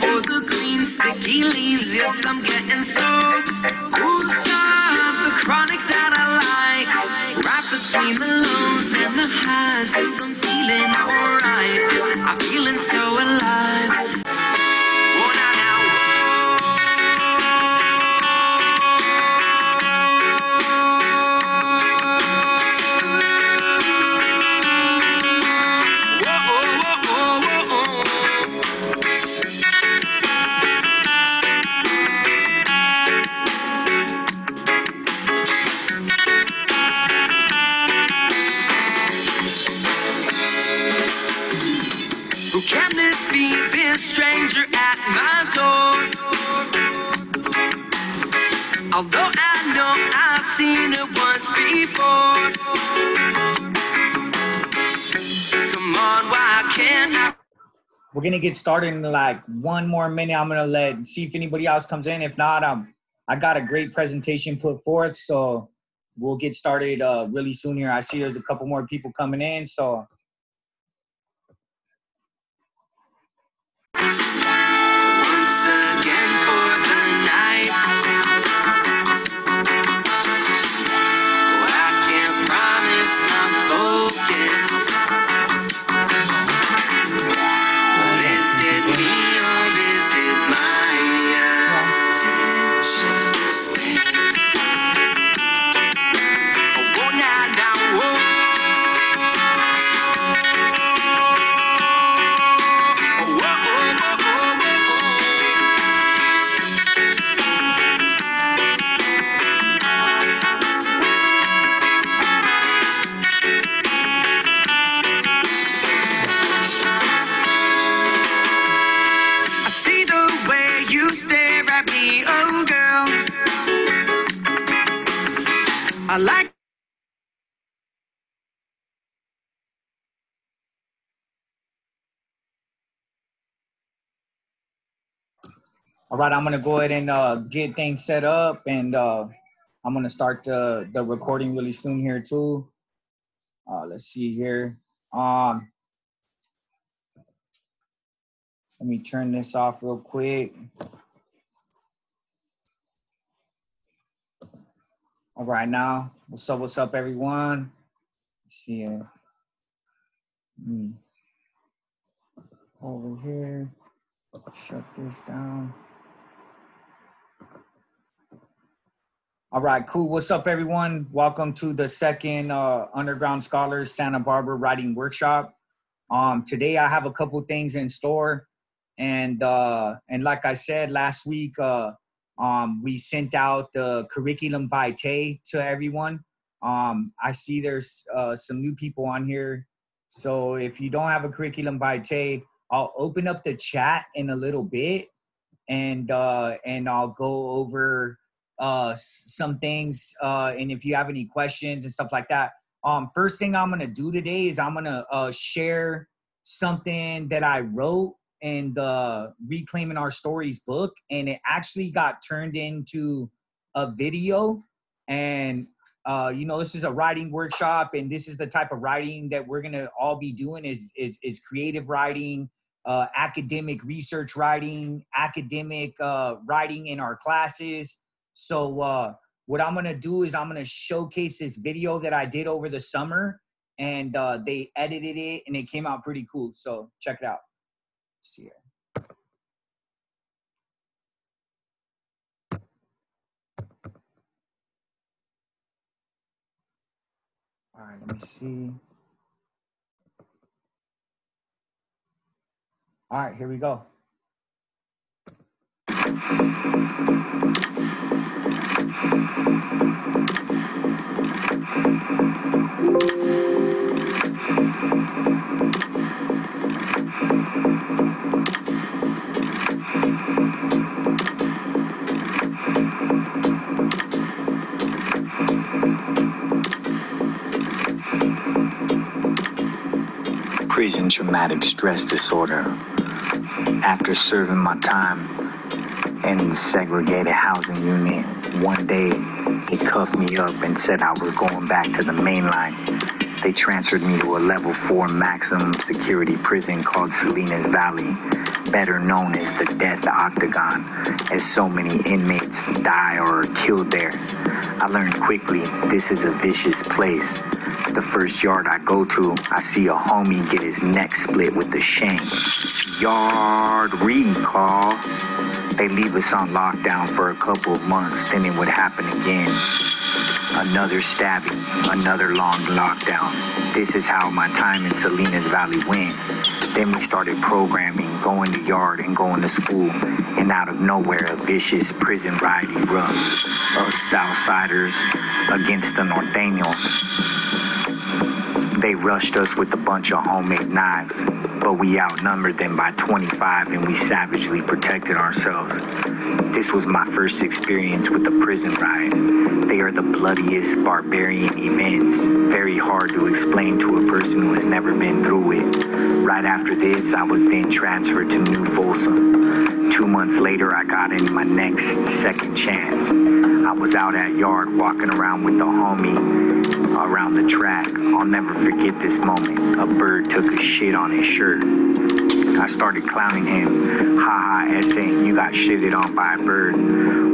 for the green sticky leaves. Yes, I'm getting so. Who's got the chronic that I like? Right between the lows and the highs. Yes, I'm feeling alright. I'm feeling so alive. We're gonna get started in like one more minute. I'm gonna let see if anybody else comes in. If not, um, I got a great presentation put forth, so we'll get started uh, really soon here. I see there's a couple more people coming in, so all right, I'm gonna go ahead and uh, get things set up, and uh, I'm gonna start the the recording really soon here too. Uh, let's see here. Um, let me turn this off real quick. All right, now, what's up? What's up, everyone? Let's see here. Hmm. Over here. Shut this down. All right, cool. What's up, everyone? Welcome to the second uh, Underground Scholars Santa Barbara Writing Workshop. Um, today, I have a couple things in store, and uh, and like I said last week, uh, um, we sent out the curriculum vitae to everyone. Um, I see there's uh, some new people on here, so if you don't have a curriculum vitae, I'll open up the chat in a little bit, and uh, and I'll go over uh, some things. Uh, and if you have any questions and stuff like that, um, first thing I'm gonna do today is I'm gonna uh, share something that I wrote in the Reclaiming Our Stories book, and it actually got turned into a video. And uh, you know, this is a writing workshop, and this is the type of writing that we're gonna all be doing is is, is creative writing, uh, academic research writing, academic uh, writing in our classes. So uh, what I'm gonna do is I'm gonna showcase this video that I did over the summer, and uh, they edited it, and it came out pretty cool. So check it out. Let's see here. All right, let me see. All right, here we go prison traumatic stress disorder. After serving my time in segregated housing unit, one day they cuffed me up and said I was going back to the mainline. They transferred me to a level four maximum security prison called Salinas Valley, better known as the Death Octagon, as so many inmates die or are killed there. I learned quickly this is a vicious place. The first yard I go to, I see a homie get his neck split with a shank. Yard recall. They leave us on lockdown for a couple of months, then it would happen again. Another stabbing, another long lockdown. This is how my time in Salinas Valley went. Then we started programming, going to yard and going to school, and out of nowhere, a vicious prison riot erupts. Us Southsiders against the Norteños. They rushed us with a bunch of homemade knives, but we outnumbered them by 25 and we savagely protected ourselves. This was my first experience with a prison riot. They are the bloodiest barbarian events, very hard to explain to a person who has never been through it. Right after this, I was then transferred to New Folsom. Two months later, I got in my next second chance. I was out at yard walking around with the homie around the track. I'll never forget this moment. A bird took a shit on his shirt. I started clowning him. Ha ha, Ese, you got shitted on by a bird.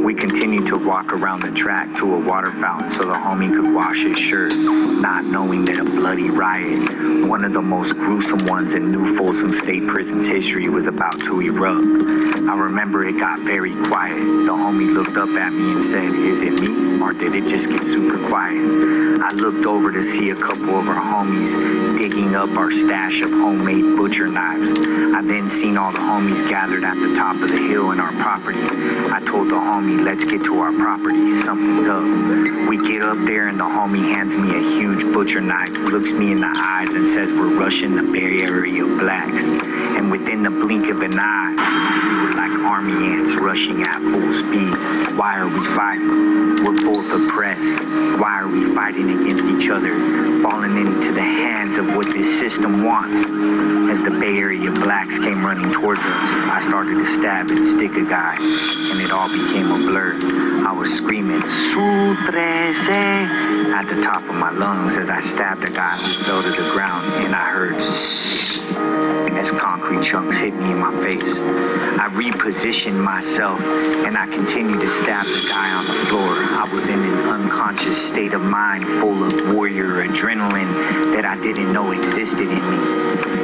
We continued to walk around the track to a water fountain so the homie could wash his shirt, not knowing that a bloody riot, one of the most gruesome ones in New Folsom State Prison's history, was about to erupt. I remember it got very quiet. The homie looked up at me and said, Is it me? Or did it just get super quiet? I looked over to see a couple of our homies digging up our stash of homemade butcher knives. I then seen all the homies gathered at the top of the hill in our property. I told the homie, let's get to our property. Something's up. We get up there and the homie hands me a huge butcher knife, looks me in the eyes and says we're rushing the Bay Area blacks. And within the blink of an eye, we were like army ants rushing at full speed. Why are we fighting? We're both oppressed. Why are we fighting against each other? Falling into the hands of what this system wants. As the Bay Area blacks came running towards us, I started to stab and stick a guy, and it all became a blur. I was screaming, Sur Trece, at the top of my lungs as I stabbed a guy who fell to the ground, and I heard as concrete chunks hit me in my face. I repositioned myself and I continued to stab the guy on the floor. I was in an unconscious state of mind full of warrior adrenaline that I didn't know existed in me.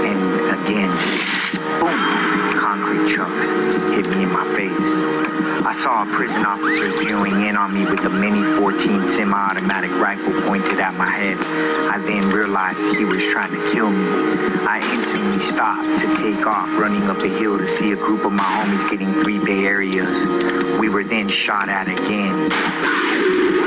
And again, boom, concrete chunks hit me in my face. I saw a prison officer zeroing in on me with a Mini 14 semi-automatic rifle pointed at my head. I then realized he was trying to kill me. I instantly stopped to take off, running up a hill to see a group of my homies getting three Bay Areas. We were then shot at again.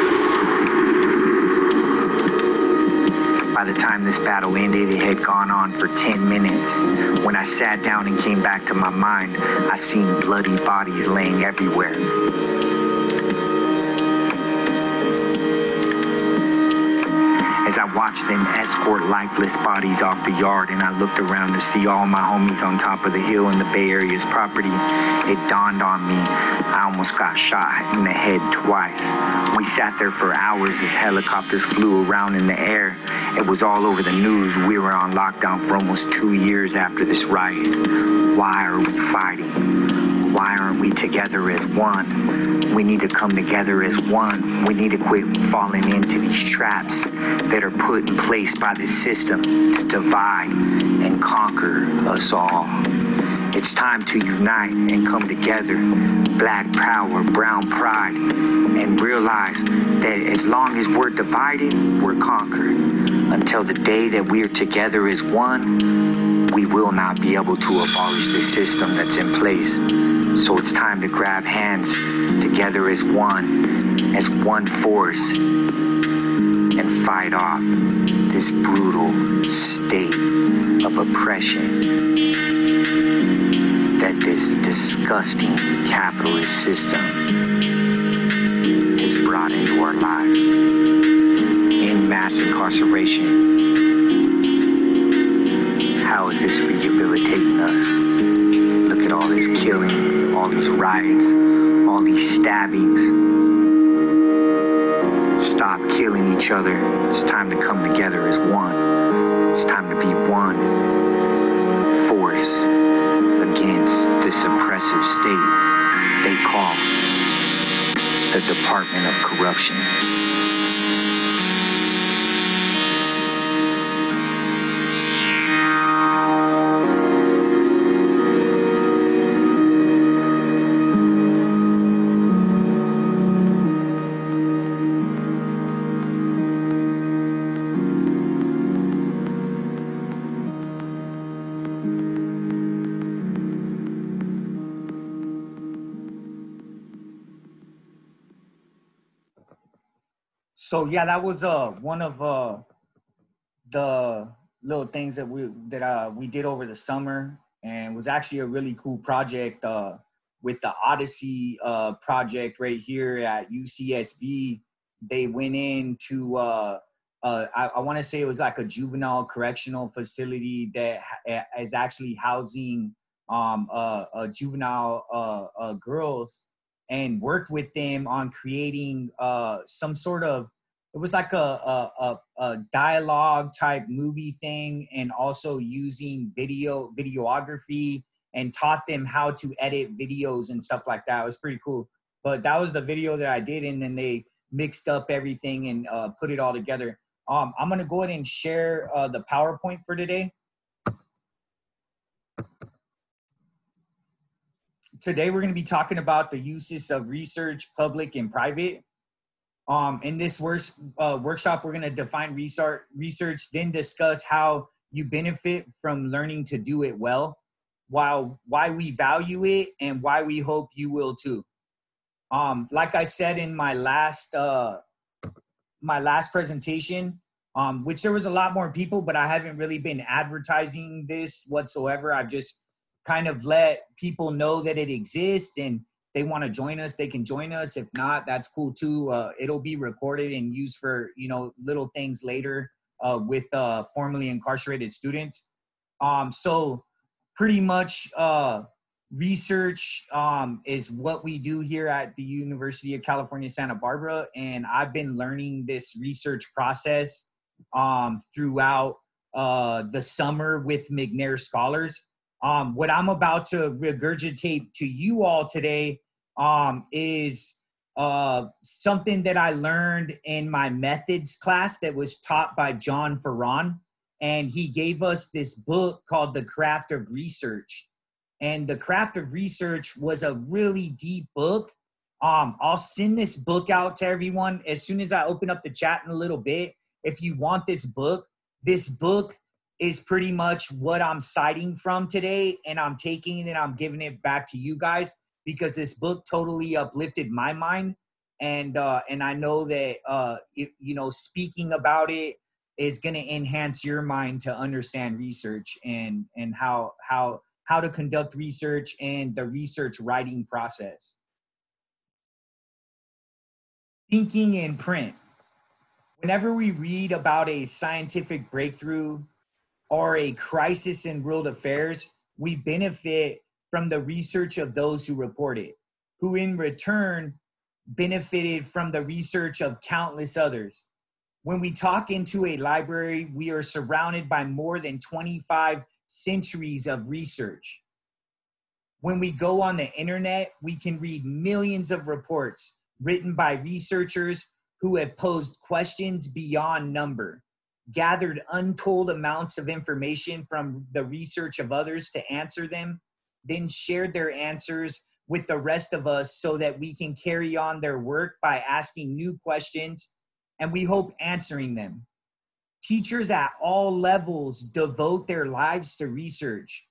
By the time this battle ended, it had gone on for 10 minutes. When I sat down and came back to my mind, I seen bloody bodies laying everywhere. As I watched them escort lifeless bodies off the yard and I looked around to see all my homies on top of the hill in the Bay Area's property, it dawned on me I almost got shot in the head twice. We sat there for hours as helicopters flew around in the air. It was all over the news. We were on lockdown for almost two years after this riot. Why are we fighting? Why aren't we together as one? We need to come together as one. We need to quit falling into these traps that are put in place by the system to divide and conquer us all. It's time to unite and come together, black power, brown pride, and realize that as long as we're divided, we're conquered. Until the day that we're together as one, we will not be able to abolish the system that's in place. So it's time to grab hands together as one, as one force, and fight off this brutal state of oppression that this disgusting capitalist system has brought into our lives. In mass incarceration, how is all this killing, all these riots, all these stabbings. Stop killing each other. It's time to come together as one. It's time to be one force against this oppressive state they call the Department of Corruption. So yeah, that was uh one of uh the little things that we that uh we did over the summer and was actually a really cool project uh with the Odyssey uh project right here at UCSB. They went into uh uh, I, I want to say it was like a juvenile correctional facility that ha- is actually housing um, uh, uh, juvenile girls and worked with them on creating uh, some sort of it was like a, a, a, a, dialogue type movie thing and also using video videography and taught them how to edit videos and stuff like that. It was pretty cool. But that was the video that i did and then they mixed up everything and uh, put it all together. Um, i'm going to go ahead and share uh, the powerpoint for today. Today we're going to be talking about the uses of research public and private um, in this work, uh, workshop, we're going to define research, research, then discuss how you benefit from learning to do it well, while why we value it and why we hope you will too. Um, like I said in my last uh, my last presentation, um, which there was a lot more people, but I haven't really been advertising this whatsoever. I've just kind of let people know that it exists and they want to join us, they can join us. If not, that's cool too. Uh, it'll be recorded and used for you know little things later uh, with uh, formerly incarcerated students. Um, so pretty much uh, research um, is what we do here at the University of California, Santa Barbara, and I've been learning this research process um, throughout uh, the summer with McNair scholars. Um, what I'm about to regurgitate to you all today um, is uh, something that I learned in my methods class that was taught by John Ferran. And he gave us this book called The Craft of Research. And The Craft of Research was a really deep book. Um, I'll send this book out to everyone as soon as I open up the chat in a little bit. If you want this book, this book is pretty much what I'm citing from today, and I'm taking it and I'm giving it back to you guys because this book totally uplifted my mind, and uh, and I know that uh, you know speaking about it is going to enhance your mind to understand research and and how how how to conduct research and the research writing process. Thinking in print. Whenever we read about a scientific breakthrough or a crisis in world affairs, we benefit from the research of those who reported, who in return benefited from the research of countless others. When we talk into a library, we are surrounded by more than 25 centuries of research. When we go on the internet, we can read millions of reports written by researchers who have posed questions beyond number gathered untold amounts of information from the research of others to answer them, then shared their answers with the rest of us so that we can carry on their work by asking new questions and we hope answering them. Teachers at all levels devote their lives to research.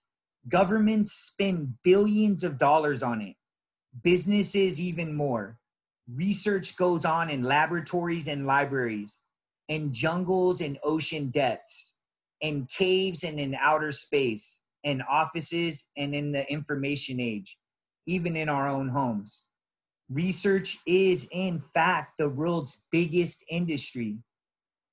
Governments spend billions of dollars on it, businesses even more. Research goes on in laboratories and libraries in jungles and ocean depths, in caves and in outer space, in offices and in the information age, even in our own homes. Research is, in fact, the world's biggest industry.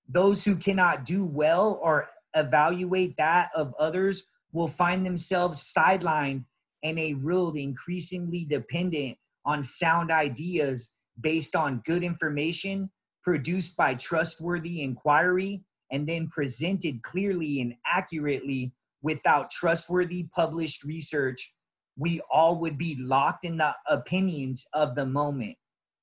Those who cannot do well or evaluate that of others will find themselves sidelined in a world increasingly dependent on sound ideas based on good information produced by trustworthy inquiry, and then presented clearly and accurately without trustworthy published research, we all would be locked in the opinions of the moment,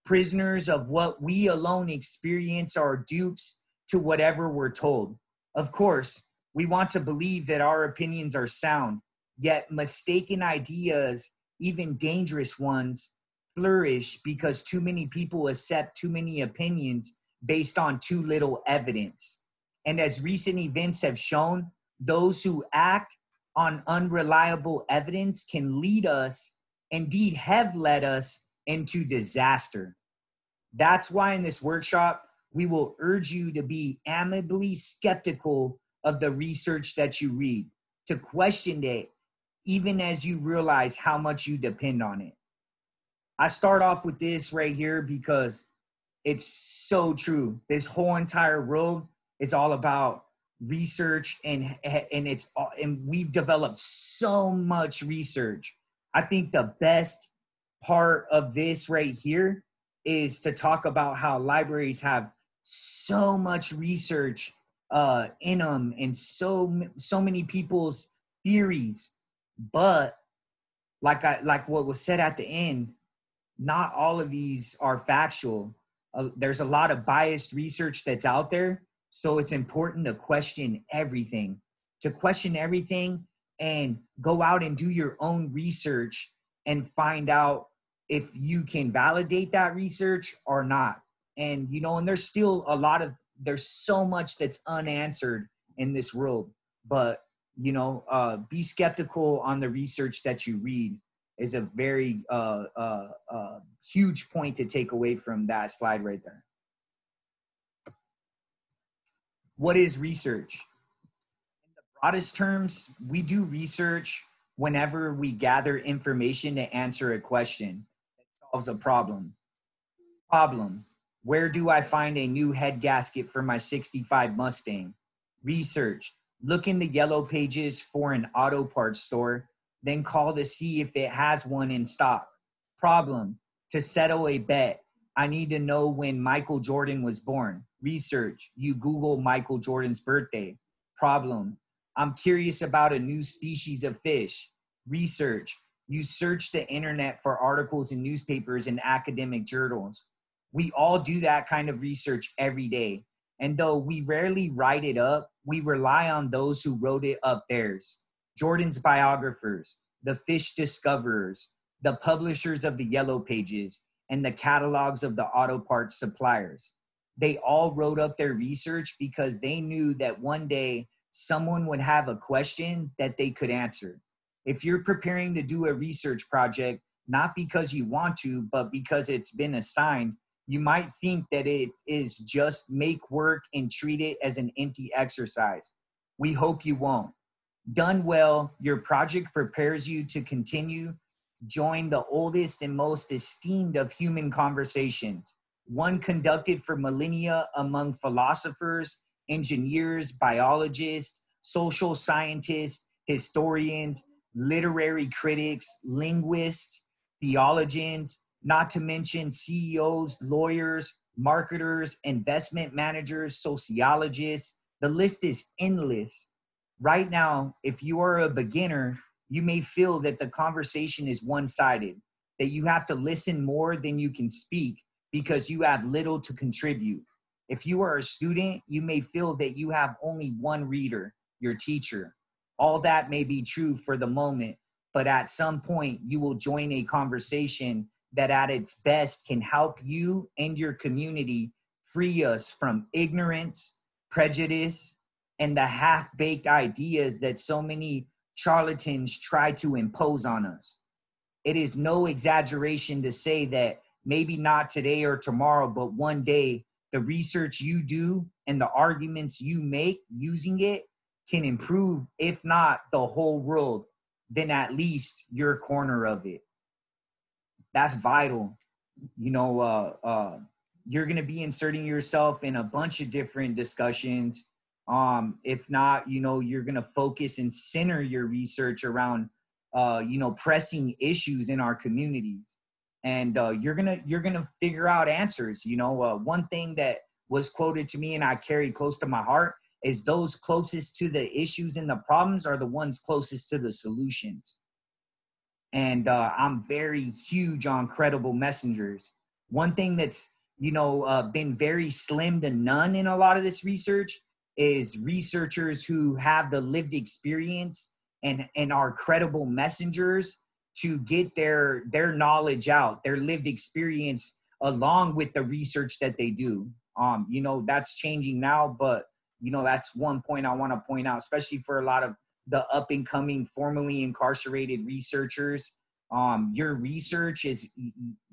prisoners of what we alone experience, are dupes to whatever we're told. Of course, we want to believe that our opinions are sound, yet mistaken ideas, even dangerous ones, flourish because too many people accept too many opinions based on too little evidence. And as recent events have shown, those who act on unreliable evidence can lead us, indeed, have led us into disaster. That's why in this workshop, we will urge you to be amicably skeptical of the research that you read, to question it, even as you realize how much you depend on it. I start off with this right here because it's so true. This whole entire world is all about research and and it's and we've developed so much research. I think the best part of this right here is to talk about how libraries have so much research uh, in them and so so many people's theories, but like I like what was said at the end, not all of these are factual. Uh, there's a lot of biased research that's out there, so it's important to question everything. To question everything and go out and do your own research and find out if you can validate that research or not. And you know, and there's still a lot of there's so much that's unanswered in this world but you know uh, be skeptical on the research that you read is a very uh, uh, uh, huge point to take away from that slide right there what is research in the broadest terms we do research whenever we gather information to answer a question that solves a problem problem where do I find a new head gasket for my 65 Mustang? Research. Look in the yellow pages for an auto parts store, then call to see if it has one in stock. Problem. To settle a bet, I need to know when Michael Jordan was born. Research. You Google Michael Jordan's birthday. Problem. I'm curious about a new species of fish. Research. You search the internet for articles in newspapers and academic journals we all do that kind of research every day. And though we rarely write it up, we rely on those who wrote it up theirs. Jordan's biographers, the fish discoverers, the publishers of the yellow pages, and the catalogs of the auto parts suppliers. They all wrote up their research because they knew that one day someone would have a question that they could answer. If you're preparing to do a research project, not because you want to, but because it's been assigned, you might think that it is just make work and treat it as an empty exercise. We hope you won't. Done well, your project prepares you to continue join the oldest and most esteemed of human conversations, one conducted for millennia among philosophers, engineers, biologists, social scientists, historians, literary critics, linguists, theologians, not to mention CEOs, lawyers, marketers, investment managers, sociologists. The list is endless. Right now, if you are a beginner, you may feel that the conversation is one sided, that you have to listen more than you can speak because you have little to contribute. If you are a student, you may feel that you have only one reader, your teacher. All that may be true for the moment, but at some point, you will join a conversation that at its best can help you and your community free us from ignorance, prejudice, and the half baked ideas that so many charlatans try to impose on us. It is no exaggeration to say that maybe not today or tomorrow, but one day, the research you do and the arguments you make using it can improve, if not the whole world, then at least your corner of it that's vital. You know, uh, uh, you're going to be inserting yourself in a bunch of different discussions. Um, if not, you know, you're going to focus and center your research around, uh, you know, pressing issues in our communities, and uh, you're gonna you're gonna figure out answers. You know, uh, one thing that was quoted to me and I carry close to my heart is those closest to the issues and the problems are the ones closest to the solutions. And uh, I'm very huge on credible messengers. One thing that's you know uh, been very slim to none in a lot of this research is researchers who have the lived experience and and are credible messengers to get their their knowledge out their lived experience along with the research that they do. Um you know that's changing now but you know that's one point i want to point out especially for a lot of the up and coming formerly incarcerated researchers. Um your research is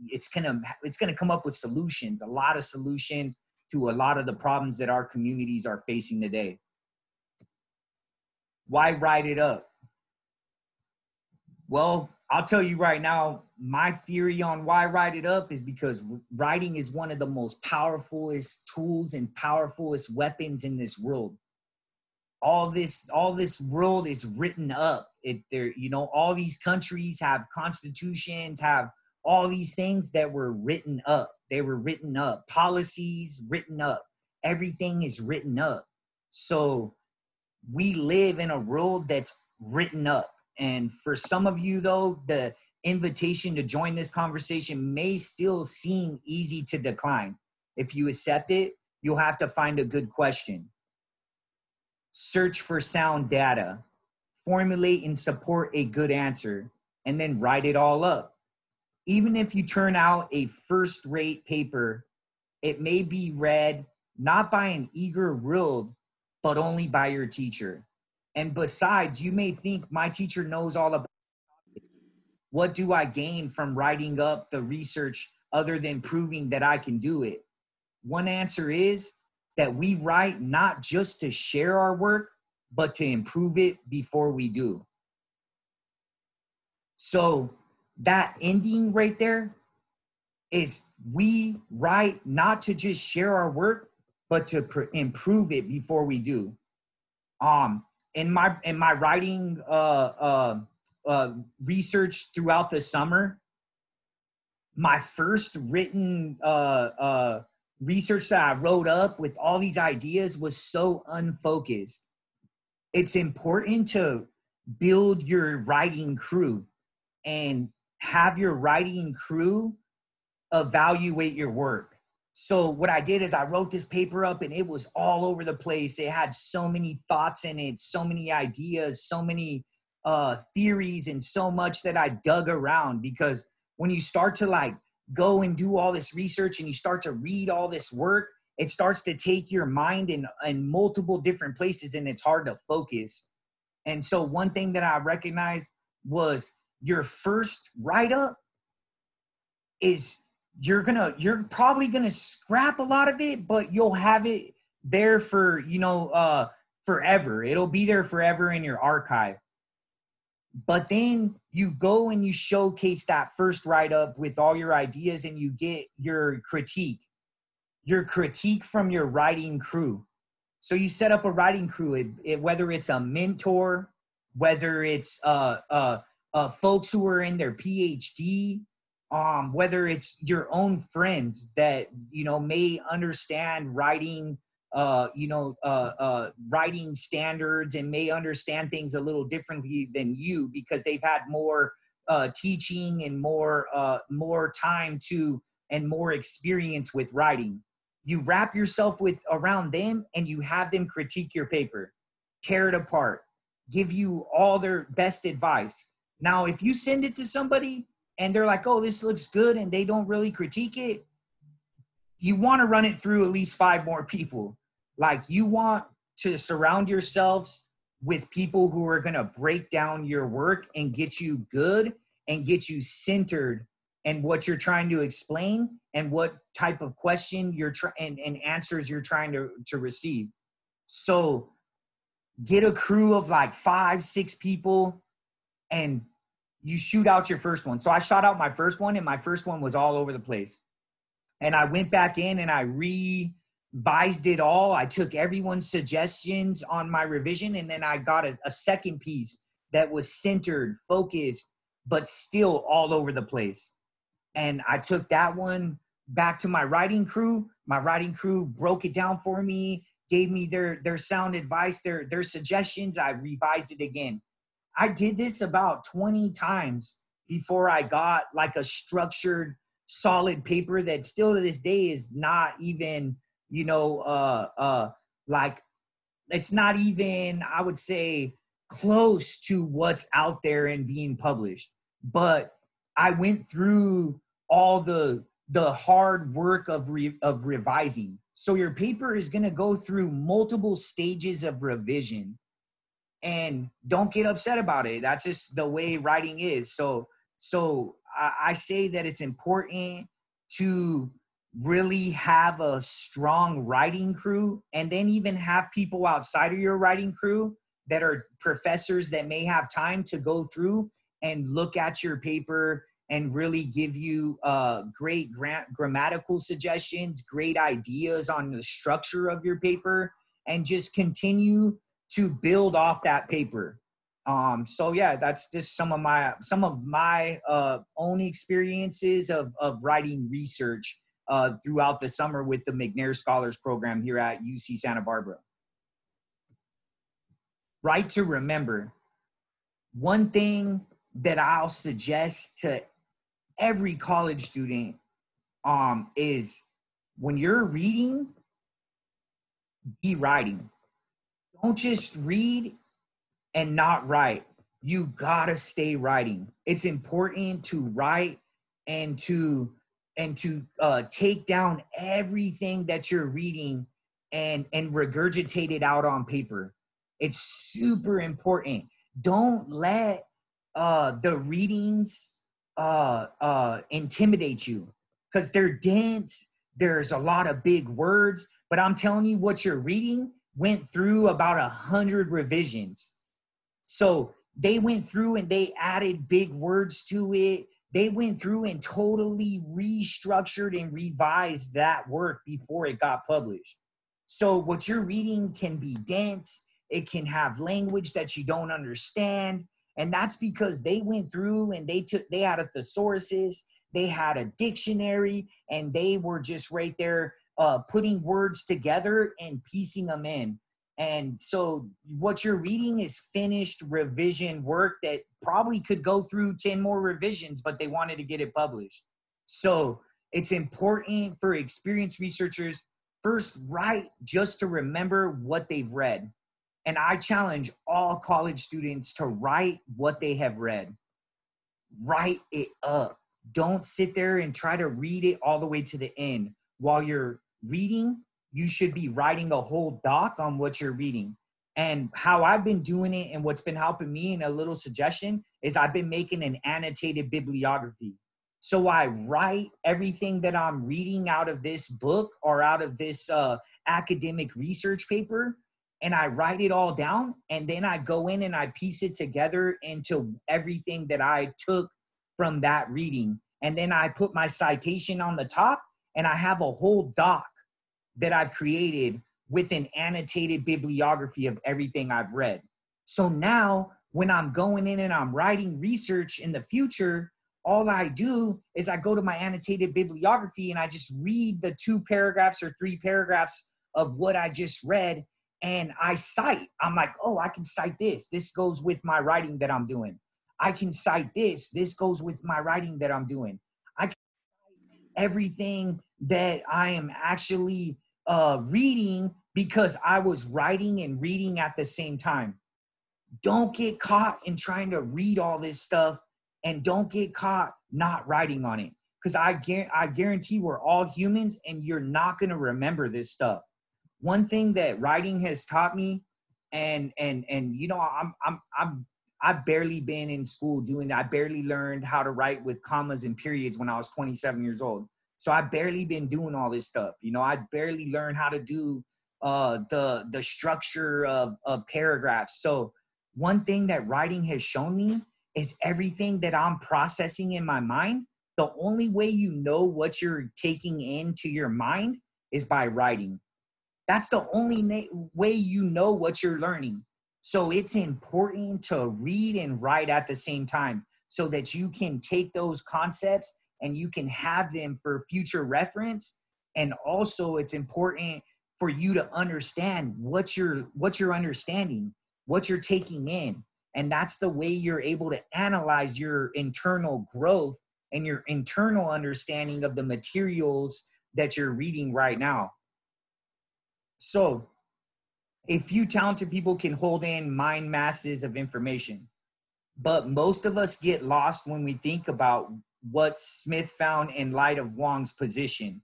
it's gonna it's gonna come up with solutions a lot of solutions to a lot of the problems that our communities are facing today why write it up well I'll tell you right now, my theory on why write it up is because writing is one of the most powerfulest tools and powerfulest weapons in this world. All this, all this world is written up. It there, you know, all these countries have constitutions, have all these things that were written up. They were written up, policies written up. Everything is written up. So we live in a world that's written up and for some of you, though, the invitation to join this conversation may still seem easy to decline. If you accept it, you'll have to find a good question. Search for sound data, formulate and support a good answer, and then write it all up. Even if you turn out a first rate paper, it may be read not by an eager world, but only by your teacher. And besides, you may think my teacher knows all about it. what do I gain from writing up the research other than proving that I can do it? One answer is that we write not just to share our work, but to improve it before we do. So that ending right there is we write not to just share our work, but to pr- improve it before we do. Um, in my in my writing uh, uh, uh, research throughout the summer, my first written uh, uh, research that I wrote up with all these ideas was so unfocused. It's important to build your writing crew and have your writing crew evaluate your work so what I did is I wrote this paper up and it was all over the place. It had so many thoughts in it, so many ideas, so many uh, theories, and so much that I dug around because when you start to like go and do all this research and you start to read all this work, it starts to take your mind in, in multiple different places and it's hard to focus. And so one thing that I recognized was your first write up is you're gonna you're probably gonna scrap a lot of it but you'll have it there for you know uh forever. It'll be there forever in your archive. But then you go and you showcase that first write up with all your ideas and you get your critique your critique from your writing crew. So you set up a writing crew it, it, whether it's a mentor whether it's uh, uh, uh, folks who are in their phd um, whether it's your own friends that you know may understand writing uh, you know uh, uh, writing standards and may understand things a little differently than you because they've had more uh, teaching and more uh, more time to and more experience with writing. You wrap yourself with around them and you have them critique your paper tear it apart give you all their best advice now if you send it to somebody and they're like, oh, this looks good, and they don't really critique it, you want to run it through at least five more people. Like you want to surround yourselves with people who are going to break down your work and get you good and get you centered and what you're trying to explain and what type of question you're trying and, answers you're trying to, to receive. So get a crew of like five, six people and you shoot out your first one. So I shot out my first one, and my first one was all over the place. And I went back in and I revised it all. I took everyone's suggestions on my revision, and then I got a, a second piece that was centered, focused, but still all over the place. And I took that one back to my writing crew. my writing crew broke it down for me, gave me their their sound advice, their their suggestions. I revised it again. I did this about 20 times before I got like a structured, solid paper that still to this day is not even, you know, uh uh like it's not even, I would say, close to what's out there and being published. But I went through all the the hard work of re, of revising. So your paper is going to go through multiple stages of revision. And don't get upset about it. That's just the way writing is. So so I, I say that it's important to really have a strong writing crew and then even have people outside of your writing crew that are professors that may have time to go through and look at your paper and really give you uh, great gra- grammatical suggestions, great ideas on the structure of your paper, and just continue to build off that paper. Um, so yeah, that's just some of my some of my uh, own experiences of of writing research uh, throughout the summer with the McNair Scholars Program here at UC Santa Barbara. Right to remember, one thing that I'll suggest to every college student um, is when you're reading, be writing. Don't just read and not write. You gotta stay writing. It's important to write and to and to uh, take down everything that you're reading and and regurgitate it out on paper. It's super important. Don't let uh, the readings uh, uh, intimidate you because they're dense. There's a lot of big words, but I'm telling you, what you're reading went through about a hundred revisions. So they went through and they added big words to it they went through and totally restructured and revised that work before it got published. So what you're reading can be dense, it can have language that you don't understand, and that's because they went through and they took they had a thesaurus, they had a dictionary, and they were just right there uh, putting words together and piecing them in. And so what you're reading is finished revision work that probably could go through 10 more revisions, but they wanted to get it published. So it's important for experienced researchers first write just to remember what they've read. And I challenge all college students to write what they have read. Write it up. Don't sit there and try to read it all the way to the end. While you're reading, you should be writing a whole doc on what you're reading. And how I've been doing it and what's been helping me and a little suggestion is I've been making an annotated bibliography. So I write everything that I'm reading out of this book or out of this uh, academic research paper, and I write it all down. And then I go in and I piece it together into everything that I took from that reading. And then I put my citation on the top, and I have a whole doc that I've created with an annotated bibliography of everything I've read. So now when I'm going in and I'm writing research in the future, all I do is I go to my annotated bibliography and I just read the two paragraphs or three paragraphs of what I just read and I cite. I'm like, oh, I can cite this. This goes with my writing that I'm doing. I can cite this. This goes with my writing that I'm doing. Everything that I am actually uh, reading because I was writing and reading at the same time. Don't get caught in trying to read all this stuff and don't get caught not writing on it. Because I, I guarantee we're all humans and you're not going to remember this stuff. One thing that writing has taught me, and and and you know, I'm I'm I'm I've barely been in school doing that. I barely learned how to write with commas and periods when I was 27 years old. So I barely been doing all this stuff. You know, I barely learned how to do uh, the the structure of, of paragraphs. So one thing that writing has shown me is everything that I'm processing in my mind. The only way you know what you're taking into your mind is by writing. That's the only na- way you know what you're learning. So it's important to read and write at the same time so that you can take those concepts and you can have them for future reference. And also it's important for you to understand what you're what you're understanding what you're taking in. And that's the way you're able to analyze your internal growth and your internal understanding of the materials that you're reading right now. So a few talented people can hold in mind masses of information but most of us get lost when we think about what smith found in light of wong's position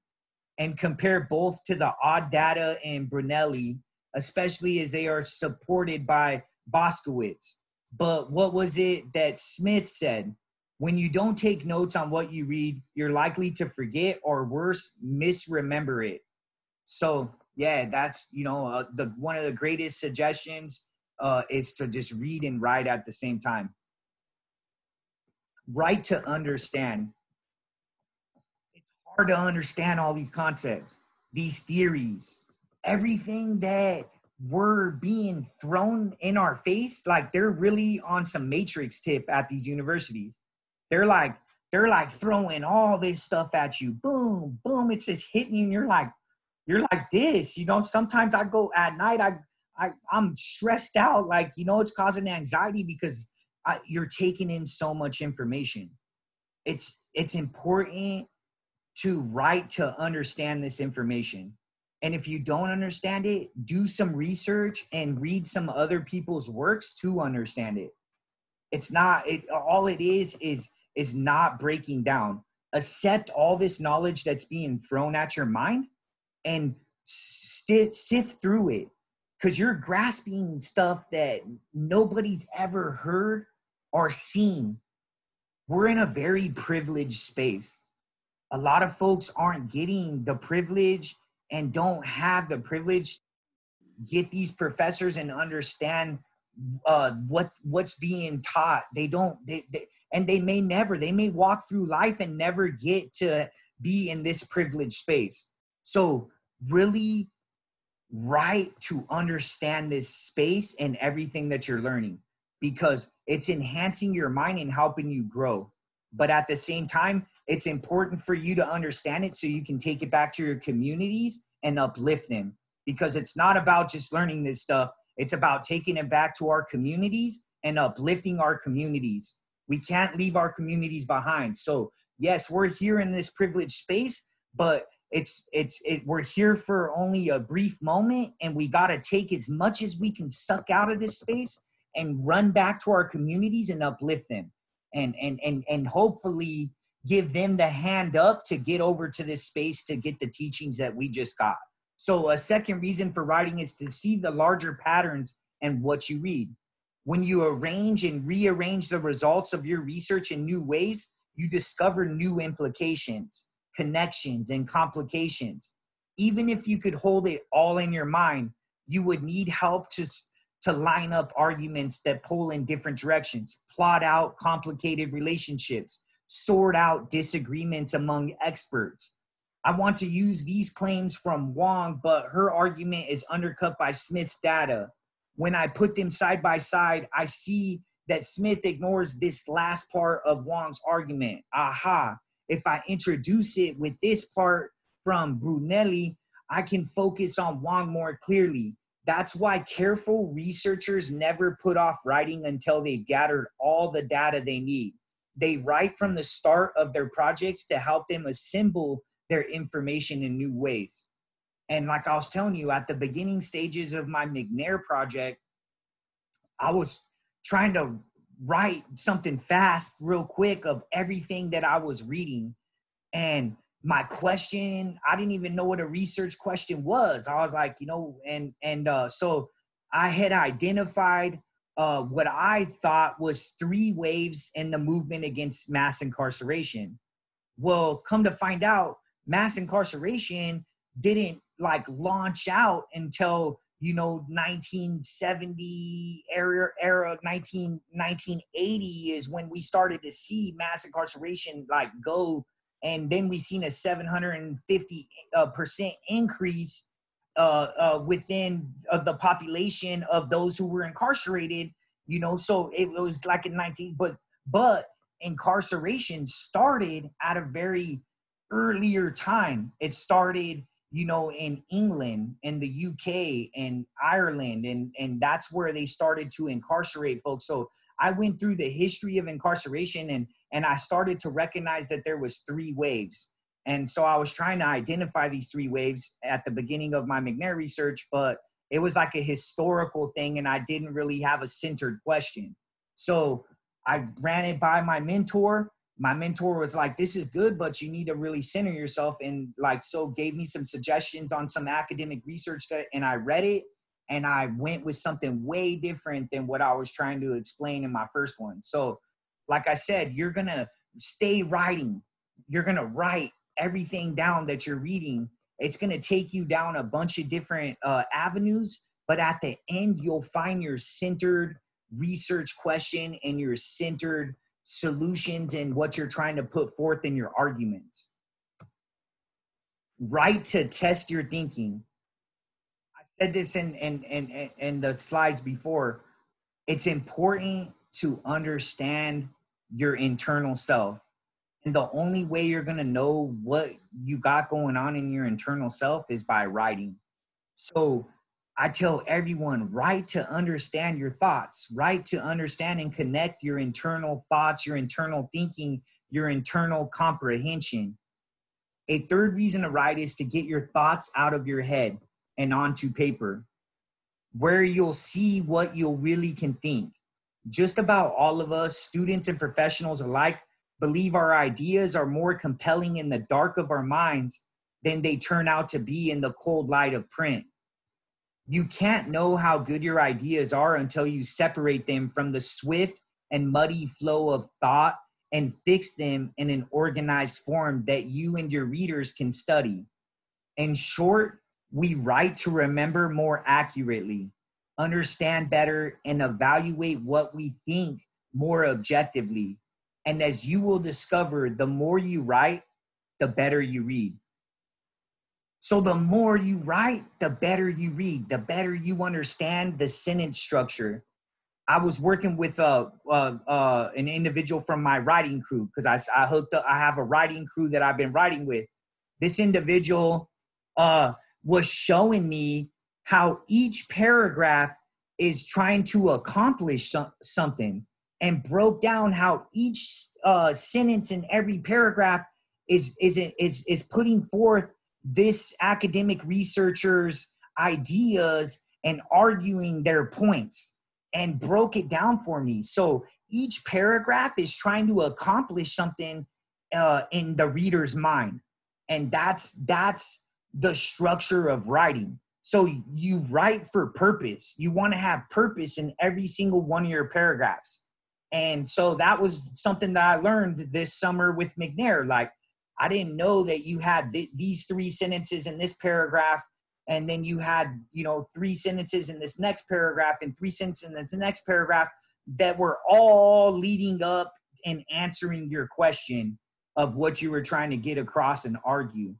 and compare both to the odd data in Brunelli, especially as they are supported by Boskowitz. But what was it that Smith said? When you don't take notes on what you read, you're likely to forget or worse, misremember it. So yeah, that's you know uh, the one of the greatest suggestions uh, is to just read and write at the same time. Write to understand It's hard to understand all these concepts, these theories, everything that we're being thrown in our face. Like they're really on some matrix tip at these universities. They're like, they're like throwing all this stuff at you. Boom, boom. It's just hitting you. And you're like, you're like this. You know, sometimes I go at night, I, I I'm stressed out. Like, you know, it's causing anxiety because I, you're taking in so much information. It's it's important to write to understand this information. And if you don't understand it, do some research and read some other people's works to understand it. It's not it all it is is is not breaking down. Accept all this knowledge that's being thrown at your mind and sift through it. Because you're grasping stuff that nobody's ever heard or seen. We're in a very privileged space. A lot of folks aren't getting the privilege and don't have the privilege get these professors and understand uh, what what's being taught. They don't they, they and they may never they may walk through life and never get to be in this privileged space so really write to understand this space and everything that you're learning because it's enhancing your mind and helping you grow. But at the same time it's important for you to understand it so you can take it back to your communities and uplift them because it's not about just learning this stuff. It's about taking it back to our communities and uplifting our communities. We can't leave our communities behind. So yes we're here in this privileged space but it's it's it, we're here for only a brief moment and we got to take as much as we can suck out of this space and run back to our communities and uplift them and and and and hopefully give them the hand up to get over to this space to get the teachings that we just got. So a second reason for writing is to see the larger patterns and what you read. When you arrange and rearrange the results of your research in new ways, you discover new implications, connections, and complications. Even if you could hold it all in your mind, you would need help to, to line up arguments that pull in different directions, plot out complicated relationships, sort out disagreements among experts. I want to use these claims from Wong, but her argument is undercut by Smith's data. When I put them side by side, I see that Smith ignores this last part of Wong's argument. Aha, if I introduce it with this part from Brunelli, I can focus on Wong more clearly. That's why careful researchers never put off writing until they've gathered all the data they need they write from the start of their projects to help them assemble their information in new ways. And like I was telling you, at the beginning stages of my McNair project, I was trying to write something fast, real quick, of everything that I was reading. And my question, I didn't even know what a research question was. I was like, you know, and and uh, so I had identified uh, what I thought was three waves in the movement against mass incarceration. Well, come to find out, mass incarceration didn't like launch out until you know 1970 era era 19 1980 is when we started to see mass incarceration like go and then we seen a 750 uh, percent increase uh, uh, within uh, the population of those who were incarcerated. You know, so it, it was like in 19, but but incarceration started at a very earlier time. It started, you know, in England and the UK and Ireland, and and that's where they started to incarcerate folks. So I went through the history of incarceration and and I started to recognize that there was three waves. And so I was trying to identify these three waves at the beginning of my McNair research, but it was like a historical thing and I didn't really have a centered question. So I ran it by my mentor. My mentor was like, this is good, but you need to really center yourself. And like, so gave me some suggestions on some academic research that, and I read it and I went with something way different than what I was trying to explain in my first one. So, like I said, you're to stay writing. You're to write everything down that you're reading. It's to take you down a bunch of different uh, avenues, but at the end, you'll find your centered research question and your centered solutions and what you're trying to put forth in your arguments. Write to test your thinking. I said this in, in, in, in the slides before. It's important to understand your internal self and the only way you're going to know what you got going on in your internal self is by writing. So I tell everyone write to understand your thoughts, write to understand and connect your internal thoughts, your internal thinking, your internal comprehension. A third reason to write is to get your thoughts out of your head and onto paper, where you'll see what you really can think. Just about all of us, students and professionals alike, believe our ideas are more compelling in the dark of our minds than they turn out to be in the cold light of print. You can't know how good your ideas are until you separate them from the swift and muddy flow of thought and fix them in an organized form that you and your readers can study. In short, we write to remember more accurately, understand better, and evaluate what we think more objectively. And as you will discover, the more you write, the better you read. So the more you write, the better you read, the better you understand the sentence structure. I was working with uh, uh, uh an individual from my writing crew because I, I hooked up. I have a writing crew that I've been writing with. This individual uh, was showing me how each paragraph is trying to accomplish so- something and broke down how each uh, sentence in every paragraph is is is is putting forth this academic researcher's ideas and arguing their points and broke it down for me. So each paragraph is trying to accomplish something uh, in the reader's mind, and that's that's the structure of writing. So you write for purpose. You want to have purpose in every single one of your paragraphs. And so that was something that I learned this summer with McNair. Like, I didn't know that you had th- these three sentences in this paragraph, and then you had, you know, three sentences in this next paragraph, and three sentences in this next paragraph that were all leading up and answering your question of what you were trying to get across and argue.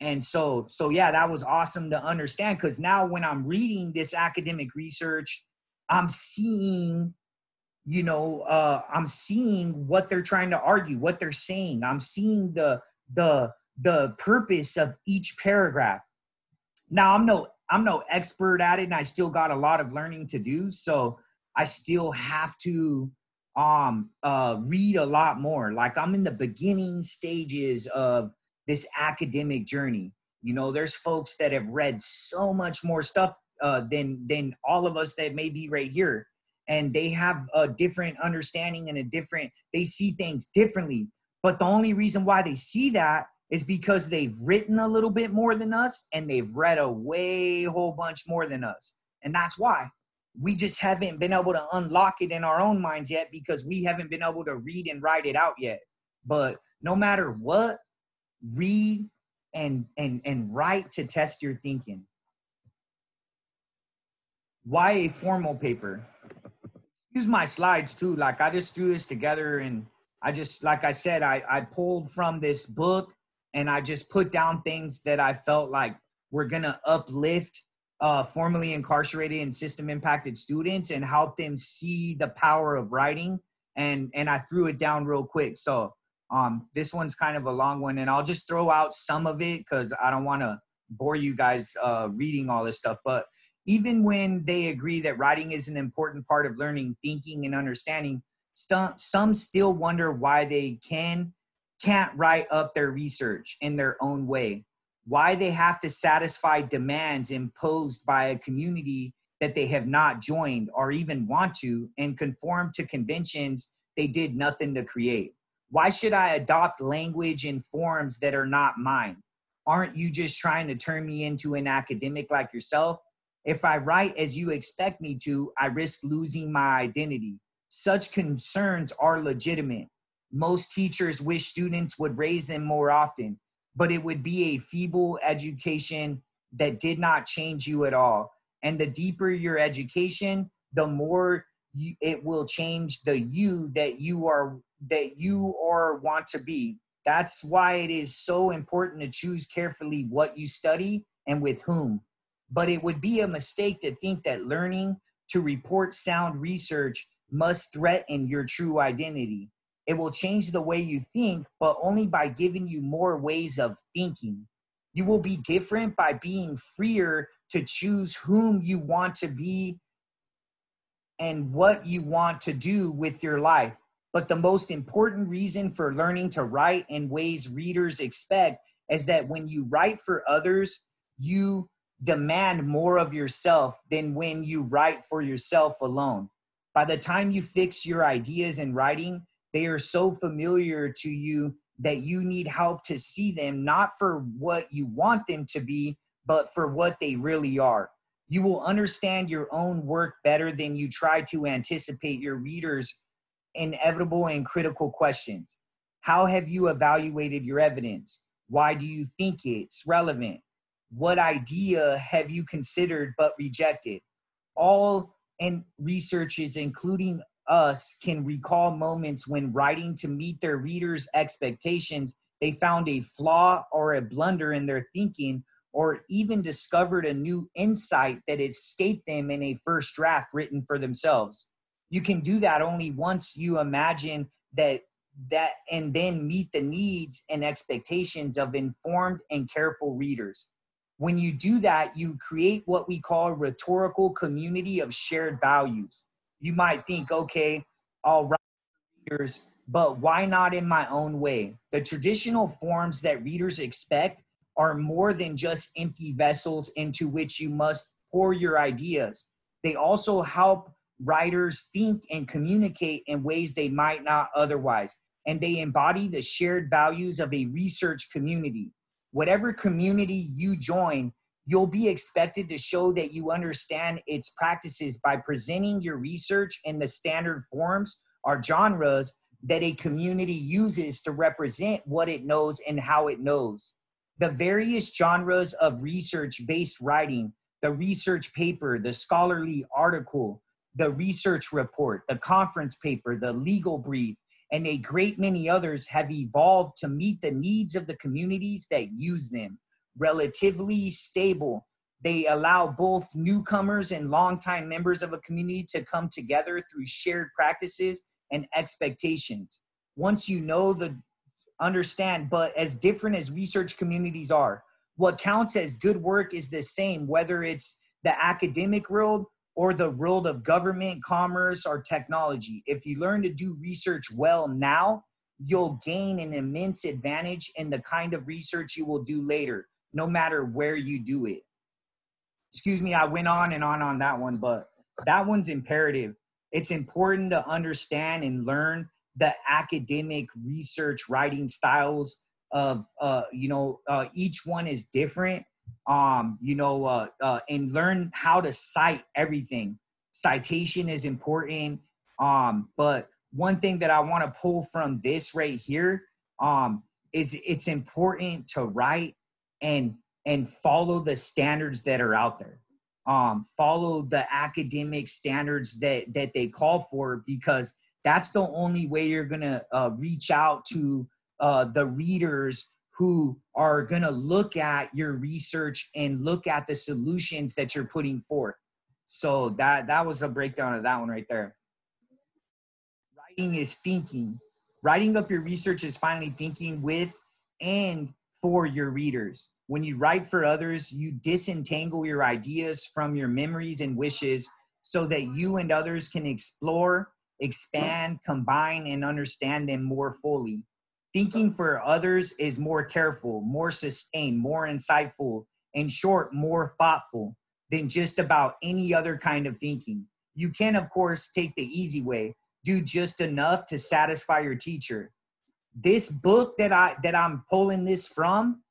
And so, so yeah, that was awesome to understand because now when I'm reading this academic research, I'm seeing you know uh, i'm seeing what they're trying to argue what they're saying i'm seeing the the the purpose of each paragraph. Now i'm no i'm no expert at it and i still got a lot of learning to do so i still have to um uh read a lot more. Like i'm in the beginning stages of this academic journey. You know there's folks that have read so much more stuff uh than than all of us that may be right here. And they have a different understanding and a different they see things differently but the only reason why they see that is because they've written a little bit more than us and they've read a way whole bunch more than us. And that's why. We just haven't been able to unlock it in our own minds yet because we haven't been able to read and write it out yet. But no matter what read and and and write to test your thinking. Why a formal paper? Use my slides too. Like I just threw this together and I just, like I said, I, I pulled from this book and I just put down things that I felt like were going to uplift uh, formerly incarcerated and system impacted students and help them see the power of writing. And, and I threw it down real quick. So Um, this one's kind of a long one, and I'll just throw out some of it because I don't want to bore you guys uh, reading all this stuff. But even when they agree that writing is an important part of learning, thinking, and understanding, some some still wonder why they can can't write up their research in their own way. Why they have to satisfy demands imposed by a community that they have not joined or even want to and conform to conventions they did nothing to create. Why should I adopt language and forms that are not mine? Aren't you just trying to turn me into an academic like yourself? If I write as you expect me to, I risk losing my identity. Such concerns are legitimate. Most teachers wish students would raise them more often, but it would be a feeble education that did not change you at all. And the deeper your education, the more you, it will change the you that you are that you or want to be. That's why it is so important to choose carefully what you study and with whom. But it would be a mistake to think that learning to report sound research must threaten your true identity. It will change the way you think, but only by giving you more ways of thinking. You will be different by being freer to choose whom you want to be and what you want to do with your life. But the most important reason for learning to write in ways readers expect is that when you write for others, you demand more of yourself than when you write for yourself alone. By the time you fix your ideas in writing, they are so familiar to you that you need help to see them not for what you want them to be, but for what they really are. You will understand your own work better than you try to anticipate your readers' inevitable and critical questions. How have you evaluated your evidence? Why do you think it's relevant? What idea have you considered but rejected? All and researchers, including us, can recall moments when writing to meet their readers' expectations, they found a flaw or a blunder in their thinking or even discovered a new insight that escaped them in a first draft written for themselves. You can do that only once you imagine that that and then meet the needs and expectations of informed and careful readers. When you do that, you create what we call a rhetorical community of shared values. You might think, okay, I'll write readers, but why not in my own way? The traditional forms that readers expect are more than just empty vessels into which you must pour your ideas. They also help writers think and communicate in ways they might not otherwise. And they embody the shared values of a research community. Whatever community you join, you'll be expected to show that you understand its practices by presenting your research in the standard forms or genres that a community uses to represent what it knows and how it knows. The various genres of research based writing the research paper, the scholarly article, the research report, the conference paper, the legal brief, and a great many others have evolved to meet the needs of the communities that use them. Relatively stable, they allow both newcomers and longtime members of a community to come together through shared practices and expectations. Once you know the understand, but as different as research communities are, what counts as good work is the same, whether it's the academic world or the world of government, commerce, or technology. If you learn to do research well now, you'll gain an immense advantage in the kind of research you will do later, no matter where you do it. Excuse me, I went on and on on that one, but that one's imperative. It's important to understand and learn the academic research writing styles of uh, you know uh, each one is different um, you know uh, uh, and learn how to cite everything. Citation is important. Um, but one thing that i want to pull from this right here um, is it's important to write and and follow the standards that are out there. Um, follow the academic standards that that they call for because that's the only way you're to uh, reach out to uh, the readers who are going to look at your research and look at the solutions that you're putting forth so that that was a breakdown of that one right there writing is thinking writing up your research is finally thinking with and for your readers. When you write for others, you disentangle your ideas from your memories and wishes so that you and others can explore, expand, combine, and understand them more fully. Thinking for others is more careful, more sustained, more insightful, in short, more thoughtful than just about any other kind of thinking. You can, of course, take the easy way, do just enough to satisfy your teacher. This book that I that I'm pulling this from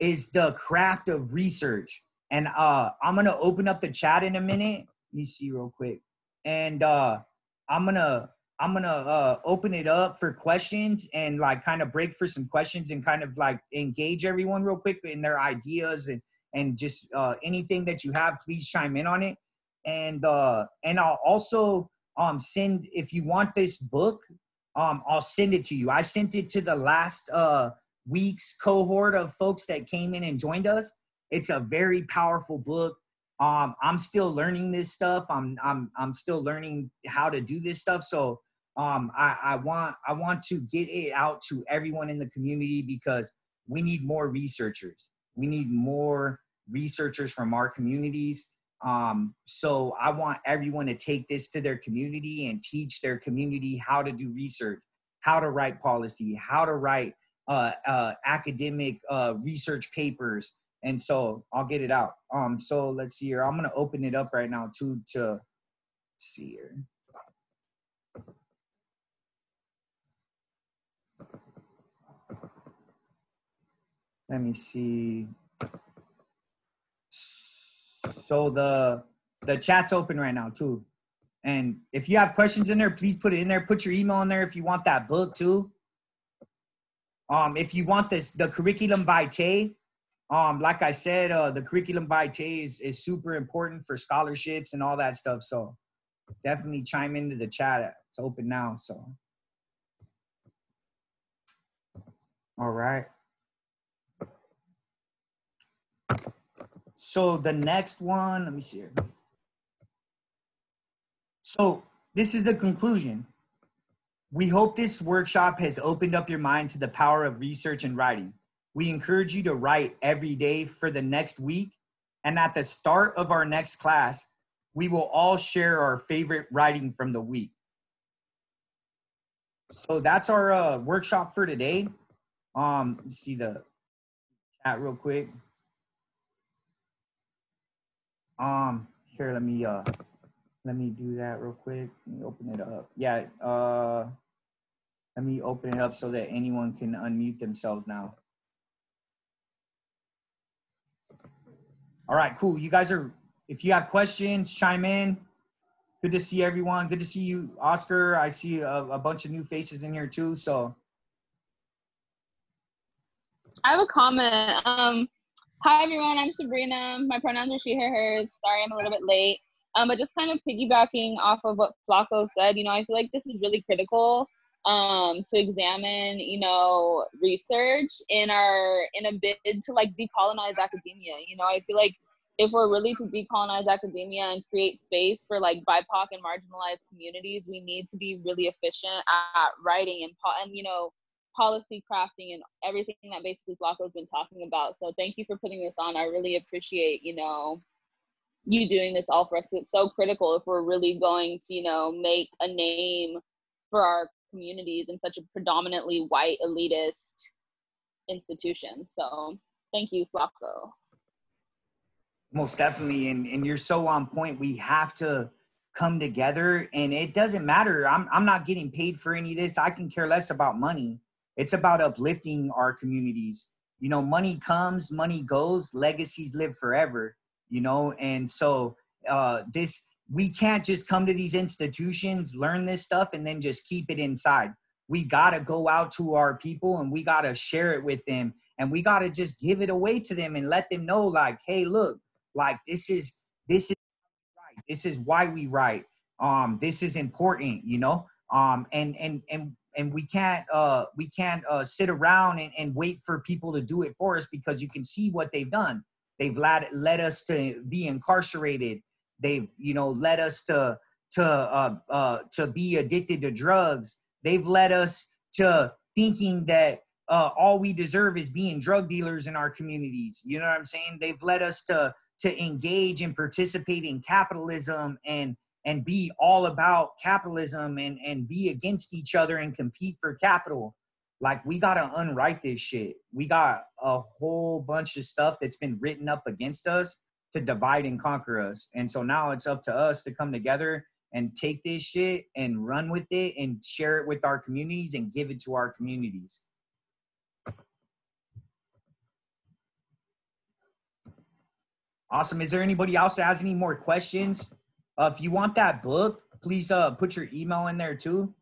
is the craft of research. And uh I'm gonna open up the chat in a minute. Let me see real quick. And uh I'm gonna I'm gonna uh, open it up for questions and like kind of break for some questions and kind of like engage everyone real quick in their ideas and and just uh, anything that you have, please chime in on it. And uh, and I'll also um send if you want this book, um I'll send it to you. I sent it to the last uh week's cohort of folks that came in and joined us. It's a very powerful book. Um, I'm still learning this stuff. I'm I'm I'm still learning how to do this stuff. So um, I, I want I want to get it out to everyone in the community because we need more researchers. We need more researchers from our communities. Um, so I want everyone to take this to their community and teach their community how to do research, how to write policy, how to write uh, uh, academic uh, research papers. And so I'll get it out. Um, so let's see here. I'm gonna open it up right now too to see here. Let me see so the the chat's open right now too. And if you have questions in there, please put it in there. Put your email in there if you want that book too. Um, if you want this, the curriculum vitae, um, like I said, uh, the curriculum vitae is, is super important for scholarships and all that stuff. So definitely chime into the chat. It's open now. So, all right. So the next one, let me see here. So this is the conclusion. We hope this workshop has opened up your mind to the power of research and writing. We encourage you to write every day for the next week. And at the start of our next class, we will all share our favorite writing from the week. So that's our uh, workshop for today. Um, see the chat real quick. Um, here, let me uh, let me do that real quick. Let me open it up. Yeah, uh, let me open it up so that anyone can unmute themselves now. All right, cool. You guys are, if you have questions, chime in. Good to see everyone. Good to see you, Oscar. I see a, a bunch of new faces in here too. So, I have a comment. Um, Hi everyone, I'm Sabrina. My pronouns are she, her, hers. Sorry I'm a little bit late. Um, but just kind of piggybacking off of what Flaco said, you know, I feel like this is really critical um, to examine, you know, research in our in a bid to like decolonize academia. You know, I feel like if we're really to decolonize academia and create space for like BIPOC and marginalized communities, we need to be really efficient at writing and and you know policy crafting and everything that basically Flaco's been talking about. So thank you for putting this on. I really appreciate, you know, you doing this all for us. It's so critical if we're really going to, you know, make a name for our communities in such a predominantly white elitist institution. So thank you, Flaco. Most definitely. And, and you're so on point. We have to come together and it doesn't matter. I'm, I'm not getting paid for any of this. I can care less about money. It's about uplifting our communities. You know, money comes, money goes, legacies live forever, you know, and so uh, this, we can't just come to these institutions, learn this stuff, and then just keep it inside. We got to go out to our people and we got to share it with them and we got to just give it away to them and let them know, like, hey, look, like this is, this is right. This is why we write. Um, this is important, you know? Um, and, and, and and we can't uh, we can't uh, sit around and, and wait for people to do it for us because you can see what they've done. They've led led us to be incarcerated. They've you know led us to to uh, uh, to be addicted to drugs. They've led us to thinking that uh, all we deserve is being drug dealers in our communities. You know what I'm saying? They've led us to to engage and participate in capitalism and and be all about capitalism and and be against each other and compete for capital. Like we gotta unwrite this shit. We got a whole bunch of stuff that's been written up against us to divide and conquer us. And so now it's up to us to come together and take this shit and run with it and share it with our communities and give it to our communities. Awesome. Is there anybody else that has any more questions? Uh, if you want that book, please uh, put your email in there too.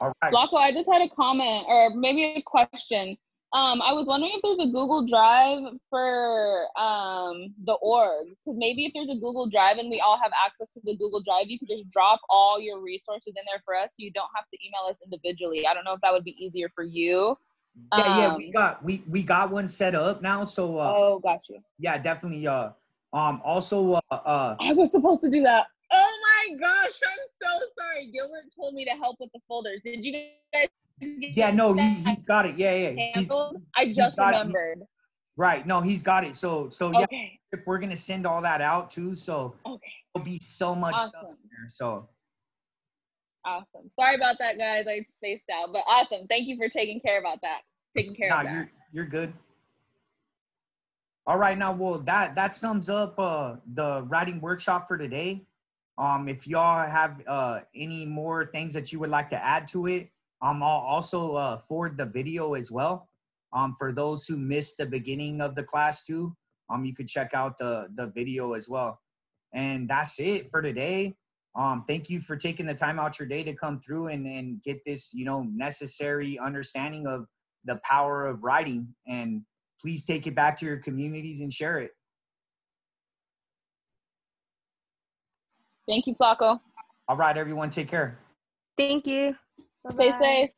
All right. Flaco, I just had a comment or maybe a question. Um, I was wondering if there's a Google Drive for um, the org, because maybe if there's a Google Drive and we all have access to the Google Drive, you could just drop all your resources in there for us. So you don't have to email us individually. I don't know if that would be easier for you. Yeah, um, yeah, we um, got we we got one set up now. So uh, oh, got you. Yeah, definitely. Uh, um, also, uh, uh, I was supposed to do that. Oh my gosh, I'm so sorry. Gilbert told me to help with the folders. Did you guys yeah, no, he, he's got it. Yeah, yeah. He's, I just remembered. It. Right. No, he's got it. So, so yeah, okay. we're gonna send all that out too. So okay. there'll be so much awesome. stuff there. So awesome. Sorry about that, guys. I spaced out, but awesome. Thank you for taking care about that. Taking care nah, of that. You're, you're good. All right, now, well, that that sums up uh, the writing workshop for today. Um, if y'all have uh, any more things that you would like to add to it, um, I'll also uh, forward the video as well. Um, for those who missed the beginning of the class too, um, you could check out the the video as well. And that's it for today. Um, thank you for taking the time out your day to come through and, and get this, you know, necessary understanding of the power of writing. And please take it back to your communities and share it. Thank you, Flaco. All right, everyone, take care. Thank you. Bye-bye. Stay safe.